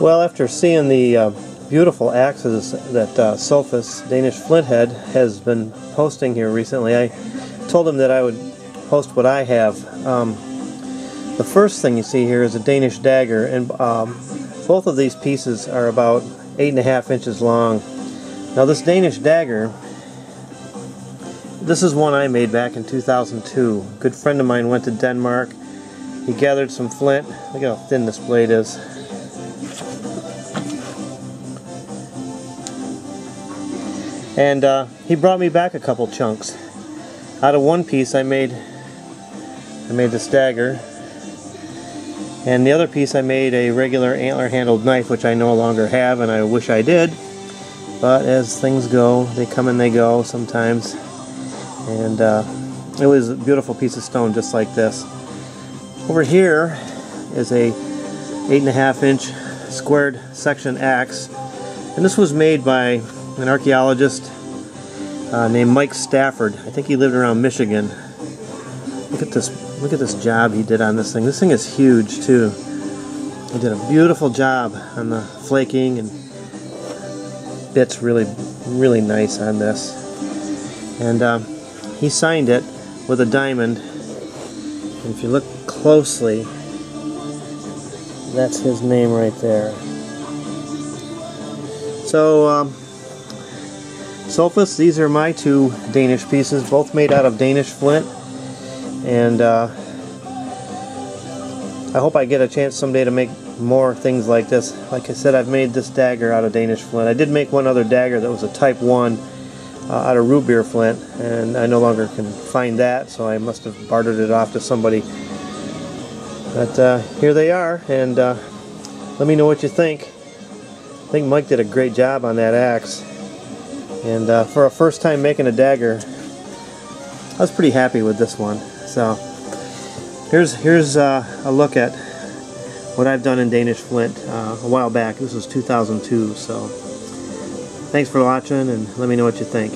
Well, after seeing the uh, beautiful axes that uh, Sofus Danish Flinthead has been posting here recently, I told him that I would post what I have. Um, the first thing you see here is a Danish dagger, and um, both of these pieces are about eight and a half inches long. Now this Danish dagger, this is one I made back in 2002. A good friend of mine went to Denmark. He gathered some flint. Look how thin this blade is. And uh, he brought me back a couple chunks. Out of one piece I made I made this dagger. And the other piece I made a regular antler handled knife which I no longer have and I wish I did. But as things go, they come and they go sometimes. And uh, it was a beautiful piece of stone just like this. Over here is a eight and a half inch squared section axe. And this was made by an archaeologist uh, named Mike Stafford. I think he lived around Michigan. Look at this look at this job he did on this thing. This thing is huge too. He did a beautiful job on the flaking and bits really really nice on this. And uh, he signed it with a diamond. And if you look closely, that's his name right there. So um, Sofus, these are my two Danish pieces, both made out of Danish flint. And uh, I hope I get a chance someday to make more things like this. Like I said, I've made this dagger out of Danish flint. I did make one other dagger that was a Type 1 uh, out of root beer flint, and I no longer can find that, so I must have bartered it off to somebody. But uh, here they are, and uh, let me know what you think. I think Mike did a great job on that axe. And uh, for a first time making a dagger, I was pretty happy with this one. So here's here's uh, a look at what I've done in Danish Flint uh, a while back. This was 2002. So thanks for watching, and let me know what you think.